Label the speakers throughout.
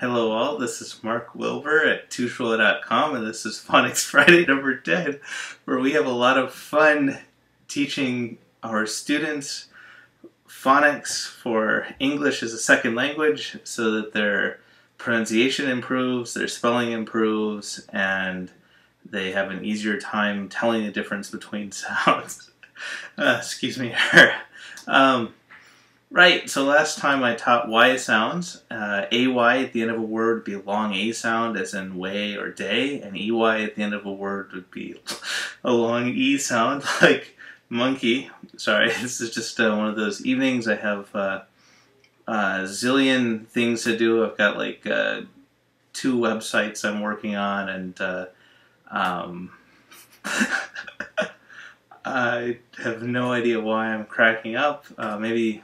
Speaker 1: Hello all, this is Mark Wilbur at Toshuo.com and this is Phonics Friday number 10 where we have a lot of fun teaching our students phonics for English as a second language so that their pronunciation improves, their spelling improves, and they have an easier time telling the difference between sounds. uh, excuse me. um, Right, so last time I taught Y sounds. Uh, AY at the end of a word would be a long A sound, as in way or day, and EY at the end of a word would be a long E sound, like monkey. Sorry, this is just uh, one of those evenings. I have uh, a zillion things to do. I've got like uh, two websites I'm working on, and uh, um, I have no idea why I'm cracking up. Uh, maybe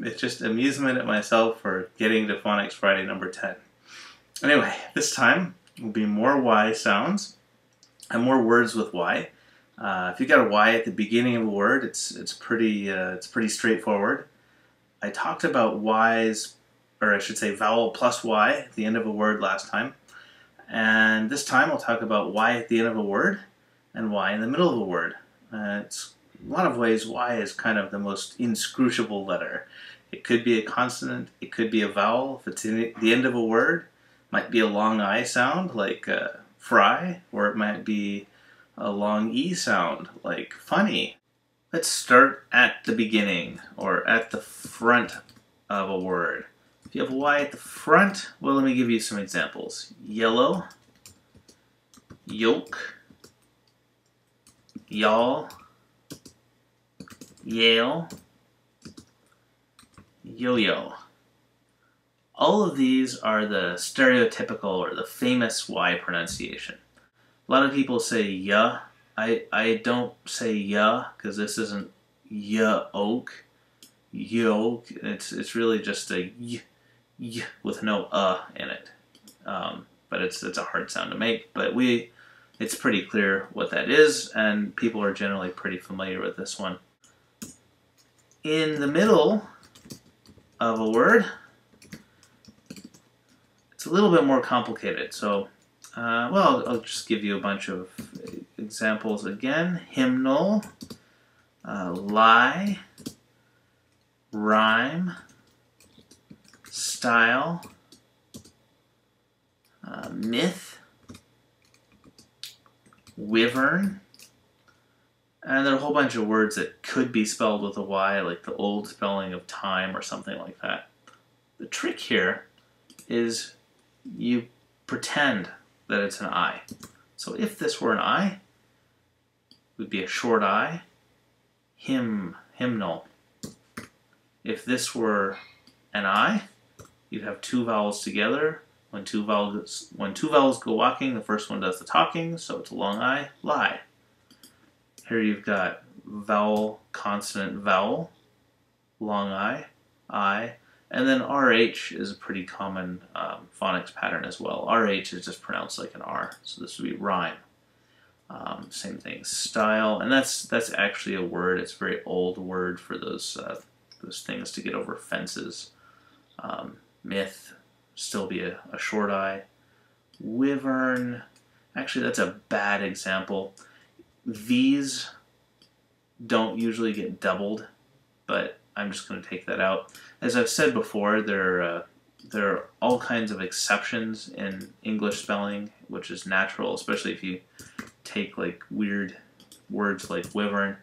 Speaker 1: it's just amusement at myself for getting to Phonics Friday number 10. Anyway, this time will be more Y sounds and more words with Y. Uh, if you got a Y at the beginning of a word, it's it's pretty uh, it's pretty straightforward. I talked about Y's, or I should say vowel plus Y at the end of a word last time, and this time I'll talk about Y at the end of a word and Y in the middle of a word. Uh, it's a lot of ways Y is kind of the most inscrutable letter. It could be a consonant, it could be a vowel. If it's in the end of a word, might be a long I sound like uh, fry, or it might be a long E sound like funny. Let's start at the beginning or at the front of a word. If you have a Y at the front, well, let me give you some examples. Yellow, yolk, y'all, Yale, yo-yo. All of these are the stereotypical or the famous Y pronunciation. A lot of people say ya. I, I don't say ya because this isn't ya oak, yoke. It's, it's really just a y, y with no uh in it. Um, but it's, it's a hard sound to make. But we, it's pretty clear what that is, and people are generally pretty familiar with this one. In the middle, of a word. It's a little bit more complicated. So, uh, well, I'll just give you a bunch of examples again. Hymnal, uh, lye, rhyme, style, uh, myth, wyvern, and there are a whole bunch of words that could be spelled with a Y, like the old spelling of time or something like that. The trick here is you pretend that it's an I. So if this were an I, it would be a short I, hymn, hymnal. If this were an I, you'd have two vowels together. When two vowels, when two vowels go walking, the first one does the talking, so it's a long I, lye. Here you've got vowel, consonant, vowel, long I, I, and then RH is a pretty common um, phonics pattern as well. RH is just pronounced like an R, so this would be rhyme. Um, same thing, style, and that's that's actually a word. It's a very old word for those uh, those things to get over fences. Um, myth, still be a, a short I. Wyvern, actually that's a bad example. These don't usually get doubled, but I'm just going to take that out. As I've said before, there, uh, there are all kinds of exceptions in English spelling, which is natural, especially if you take like weird words like wyvern.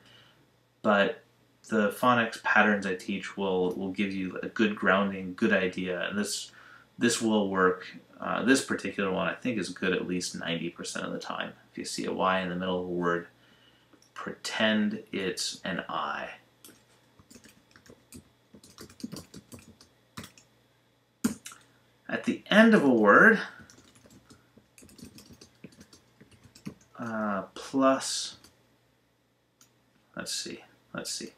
Speaker 1: But the phonics patterns I teach will will give you a good grounding, good idea, and this this will work. Uh, this particular one I think is good at least 90% of the time. If you see a Y in the middle of a word, pretend it's an I. At the end of a word, uh, plus, let's see, let's see,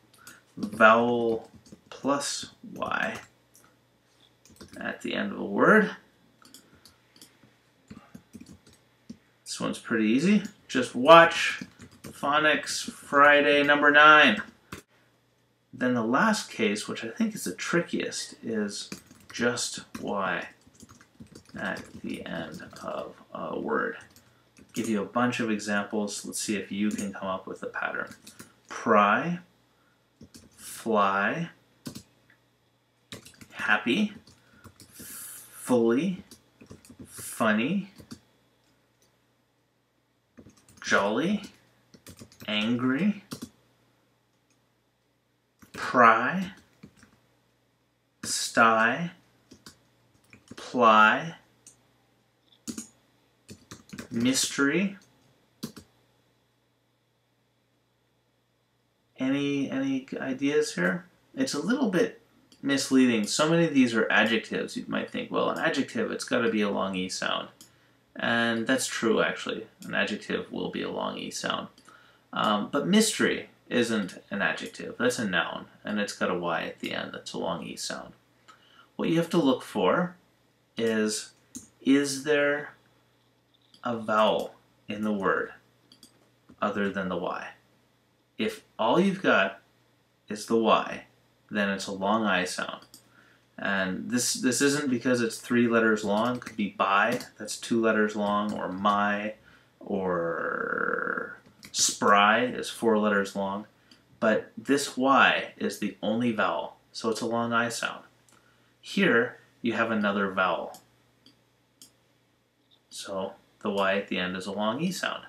Speaker 1: vowel plus Y at the end of a word. This one's pretty easy. Just watch Phonics Friday number 9. Then the last case, which I think is the trickiest, is just Y. at the end of a word. Give you a bunch of examples. Let's see if you can come up with a pattern. Pry, fly, happy, fully, funny, jolly, angry, pry, sty, ply, mystery. Any any ideas here? It's a little bit misleading. So many of these are adjectives. You might think, well, an adjective, it's got to be a long E sound. And that's true, actually. An adjective will be a long E sound. Um, but mystery isn't an adjective. That's a noun, and it's got a Y at the end. That's a long E sound. What you have to look for is, is there a vowel in the word other than the Y? If all you've got is the Y, then it's a long I sound. And this this isn't because it's three letters long. It could be by, that's two letters long, or my, or spry is four letters long. But this Y is the only vowel, so it's a long I sound. Here, you have another vowel. So the Y at the end is a long E sound.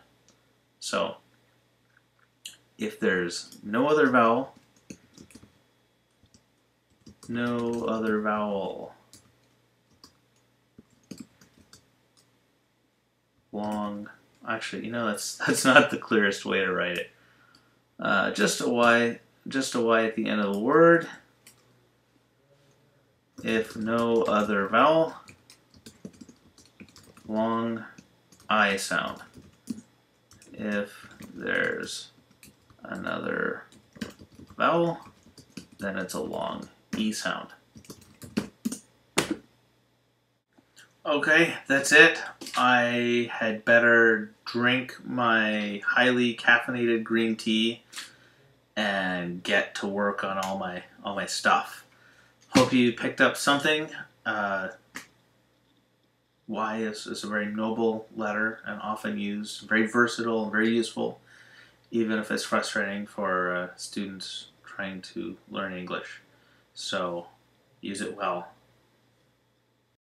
Speaker 1: So if there's no other vowel, no other vowel. Long. Actually, you know that's that's not the clearest way to write it. Uh, just a y, just a y at the end of the word. If no other vowel, long I sound. If there's another vowel, then it's a long E sound. Okay, that's it. I had better drink my highly caffeinated green tea and get to work on all my all my stuff. Hope you picked up something. Uh, y is, is a very noble letter and often used, very versatile and very useful, even if it's frustrating for uh, students trying to learn English. So use it well.